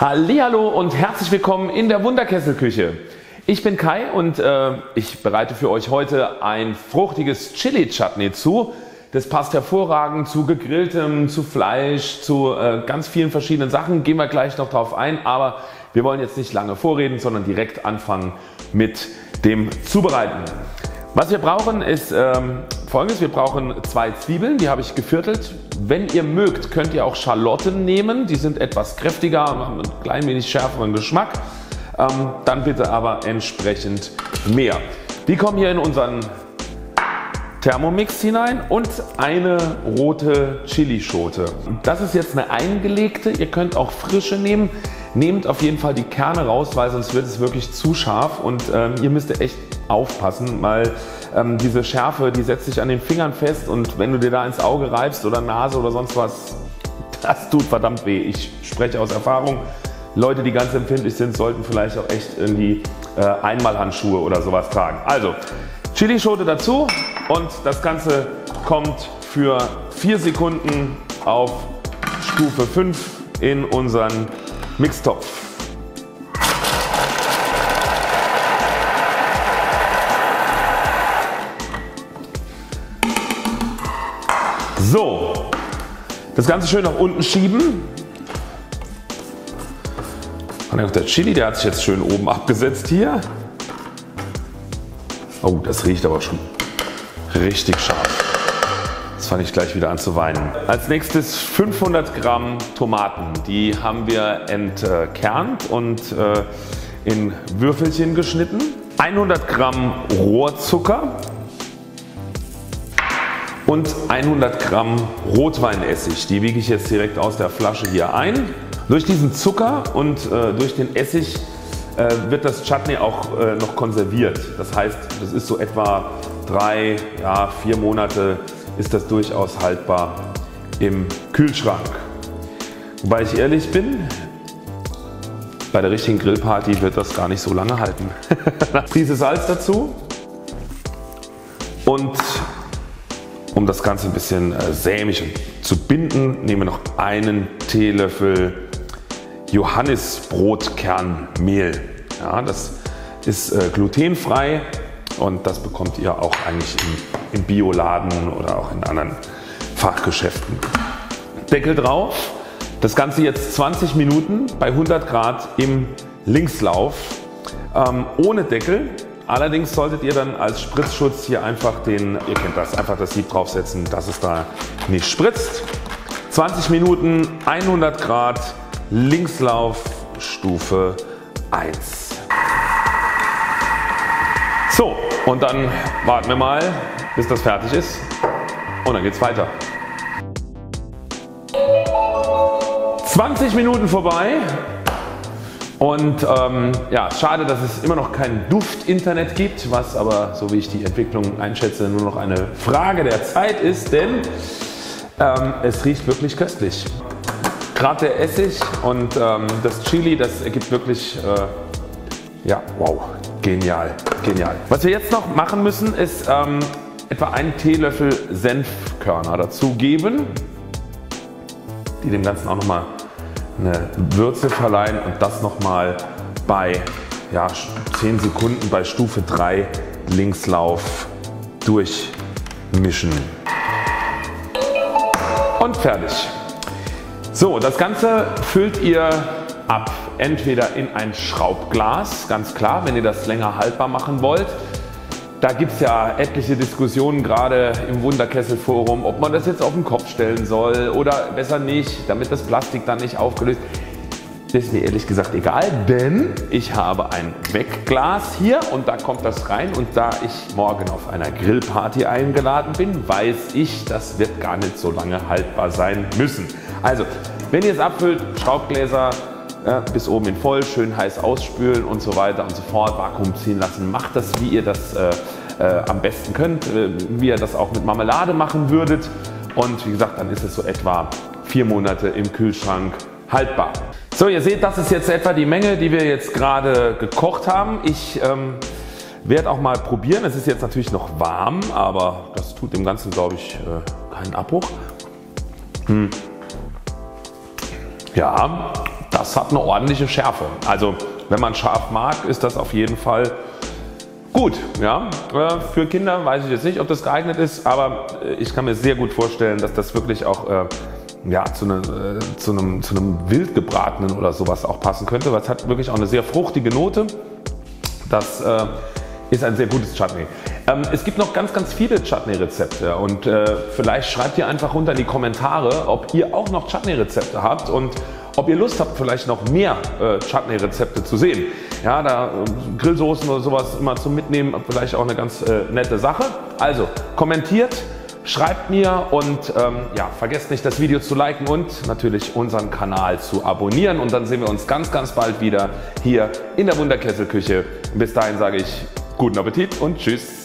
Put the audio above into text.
Hallo und herzlich willkommen in der Wunderkesselküche. Ich bin Kai und äh, ich bereite für euch heute ein fruchtiges Chili Chutney zu. Das passt hervorragend zu gegrilltem, zu Fleisch, zu äh, ganz vielen verschiedenen Sachen. Gehen wir gleich noch drauf ein, aber wir wollen jetzt nicht lange vorreden, sondern direkt anfangen mit dem Zubereiten. Was wir brauchen ist ähm, folgendes. Wir brauchen zwei Zwiebeln, die habe ich geviertelt. Wenn ihr mögt, könnt ihr auch Schalotten nehmen. Die sind etwas kräftiger, haben ein klein wenig schärferen Geschmack. Ähm, dann bitte aber entsprechend mehr. Die kommen hier in unseren Thermomix hinein und eine rote Chilischote. Das ist jetzt eine eingelegte, ihr könnt auch frische nehmen. Nehmt auf jeden Fall die Kerne raus, weil sonst wird es wirklich zu scharf und ähm, ihr müsst echt aufpassen, weil ähm, diese Schärfe, die setzt sich an den Fingern fest und wenn du dir da ins Auge reibst oder Nase oder sonst was, das tut verdammt weh. Ich spreche aus Erfahrung. Leute, die ganz empfindlich sind, sollten vielleicht auch echt irgendwie äh, Einmalhandschuhe oder sowas tragen. Also Chilischote dazu und das Ganze kommt für 4 Sekunden auf Stufe 5 in unseren Mixtopf. So, das Ganze schön nach unten schieben. Und auch der Chili, der hat sich jetzt schön oben abgesetzt hier. Oh, das riecht aber schon richtig scharf. Jetzt fange ich gleich wieder an zu weinen. Als nächstes 500 Gramm Tomaten. Die haben wir entkernt und äh, in Würfelchen geschnitten. 100 Gramm Rohrzucker und 100 Gramm Rotweinessig. Die wiege ich jetzt direkt aus der Flasche hier ein. Durch diesen Zucker und äh, durch den Essig äh, wird das Chutney auch äh, noch konserviert. Das heißt, das ist so etwa drei, ja, vier Monate ist das durchaus haltbar im Kühlschrank. Wobei ich ehrlich bin, bei der richtigen Grillparty wird das gar nicht so lange halten. Prise Salz dazu und um das Ganze ein bisschen äh, sämig zu binden, nehmen wir noch einen Teelöffel Johannisbrotkernmehl. Ja, das ist äh, glutenfrei und das bekommt ihr auch eigentlich im, im Bioladen oder auch in anderen Fachgeschäften. Deckel drauf. Das Ganze jetzt 20 Minuten bei 100 Grad im Linkslauf ähm, ohne Deckel. Allerdings solltet ihr dann als Spritzschutz hier einfach den, ihr kennt das, einfach das Sieb draufsetzen, dass es da nicht spritzt. 20 Minuten 100 Grad Linkslauf Stufe 1. So, und dann warten wir mal, bis das fertig ist und dann geht's weiter. 20 Minuten vorbei und ähm, ja, schade, dass es immer noch kein Duft-Internet gibt, was aber, so wie ich die Entwicklung einschätze, nur noch eine Frage der Zeit ist, denn ähm, es riecht wirklich köstlich. Gerade der Essig und ähm, das Chili, das ergibt wirklich, äh, ja, wow, genial, genial. Was wir jetzt noch machen müssen, ist ähm, etwa einen Teelöffel Senfkörner dazugeben, die dem Ganzen auch nochmal eine Würze verleihen und das nochmal bei ja, 10 Sekunden bei Stufe 3 Linkslauf durchmischen. Und fertig. So, das Ganze füllt ihr ab. Entweder in ein Schraubglas, ganz klar, wenn ihr das länger haltbar machen wollt. Da gibt es ja etliche Diskussionen, gerade im Wunderkesselforum, ob man das jetzt auf den Kopf stellen soll oder besser nicht, damit das Plastik dann nicht aufgelöst das ist mir ehrlich gesagt egal, denn ich habe ein Wegglas hier und da kommt das rein und da ich morgen auf einer Grillparty eingeladen bin, weiß ich, das wird gar nicht so lange haltbar sein müssen. Also, wenn ihr es abfüllt, Schraubgläser ja, bis oben in voll, schön heiß ausspülen und so weiter und so fort, Vakuum ziehen lassen. Macht das, wie ihr das äh, äh, am besten könnt, äh, wie ihr das auch mit Marmelade machen würdet. Und wie gesagt, dann ist es so etwa vier Monate im Kühlschrank haltbar. So, ihr seht, das ist jetzt etwa die Menge, die wir jetzt gerade gekocht haben. Ich ähm, werde auch mal probieren. Es ist jetzt natürlich noch warm, aber das tut dem Ganzen, glaube ich, äh, keinen Abbruch. Hm. Ja, das hat eine ordentliche Schärfe. Also wenn man scharf mag, ist das auf jeden Fall gut. Ja? Äh, für Kinder weiß ich jetzt nicht, ob das geeignet ist, aber äh, ich kann mir sehr gut vorstellen, dass das wirklich auch äh, ja, zu, ne, zu, einem, zu einem wildgebratenen oder sowas auch passen könnte, weil es hat wirklich auch eine sehr fruchtige Note. Das ist ein sehr gutes Chutney. Ähm, es gibt noch ganz, ganz viele Chutney-Rezepte und vielleicht schreibt ihr einfach runter in die Kommentare, ob ihr auch noch Chutney-Rezepte habt und ob ihr Lust habt, vielleicht noch mehr äh, Chutney-Rezepte zu sehen. Ja, da äh, Grillsoßen oder sowas immer zum Mitnehmen, vielleicht auch eine ganz äh, nette Sache. Also kommentiert, schreibt mir und ähm, ja, vergesst nicht das Video zu liken und natürlich unseren Kanal zu abonnieren und dann sehen wir uns ganz, ganz bald wieder hier in der Wunderkesselküche. Bis dahin sage ich guten Appetit und tschüss.